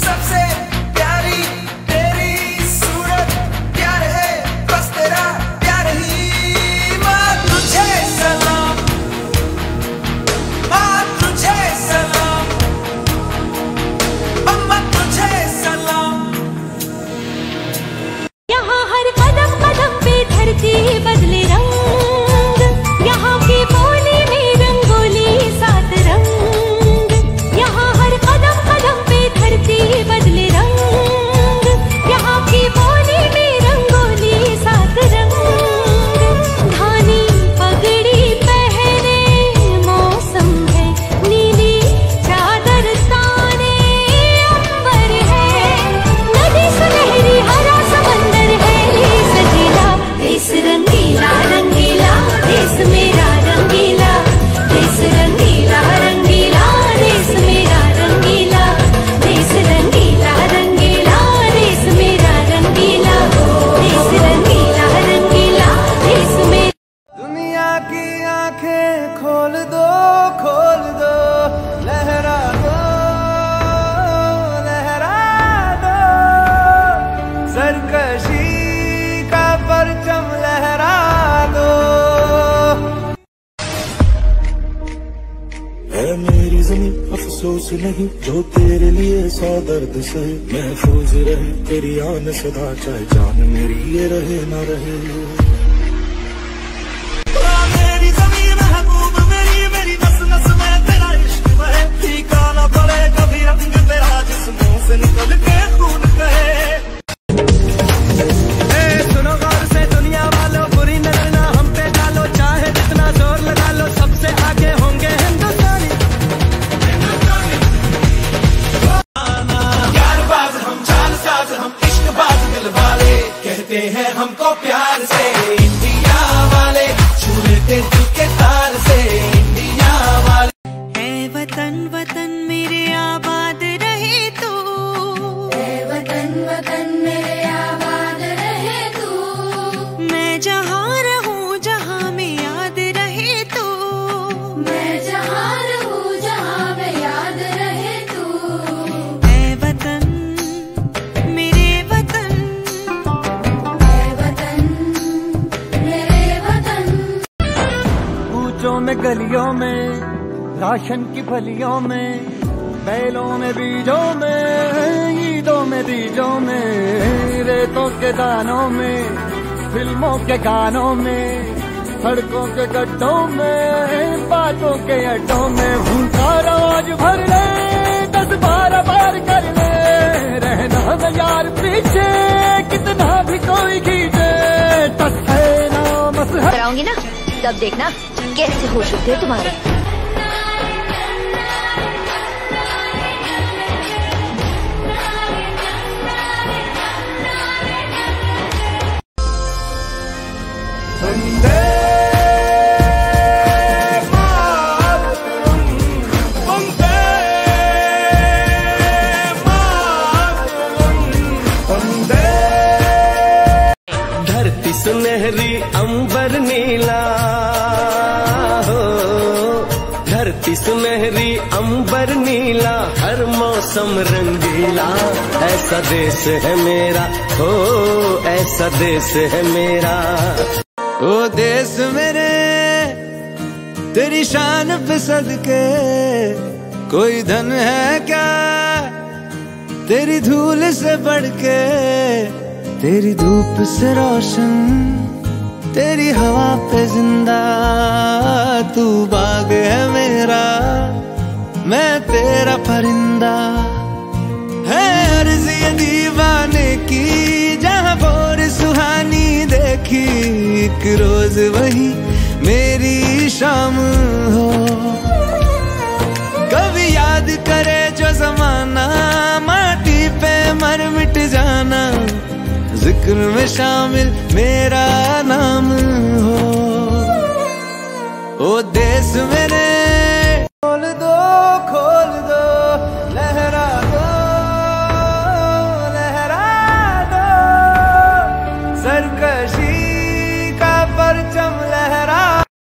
Subs अफसोस नहीं जो तेरे लिए सौ दर्द से महफूज रहे, तेरी आन सदा चाहे जान मेरी ये रहे ना रहे। वतन वतन मेरे आबाद रहे तू। मैं जहाँ रहूँ जहाँ में याद रहे तू। मैं जहाँ रहूँ जहाँ में याद रहे तू। वतन मेरे वतन। वतन मेरे वतन। कूचों में गलियों में राशन की फलियों में बैलों में बीजों में रेतों के दानों में, फ़िल्मों के गानों में, सड़कों के गड्ढों में, बातों के अड्डों में भूखा रोज भर ले, दस बारह बार कर ले, रहना न यार पीछे, कितना भी कोई खींचे टस है ना मस कराऊँगी ना, तब देखना, कैसे होश उठते हैं तुम्हारे। धरती सुनहरी, अंबर नीला। हो धरती सुनहरी, अंबर नीला, हर मौसम रंगीला। ऐसा देश है मेरा, हो, ऐसा देश है मेरा। ओ देश मेरे, तेरी शान पे सदके, कोई धन है क्या? तेरी धूल से बढ़ के तेरी धूप से रोशन, तेरी हवा पे ज़िंदा, तू बाग है मेरा, मैं तेरा परिंदा। है अर्ज़ ये वही मेरी शाम हो। कभी याद करे जो जमाना, माटी पे मर मिट जाना, ज़िक्र में शामिल मेरा नाम हो। ओ देश मेरे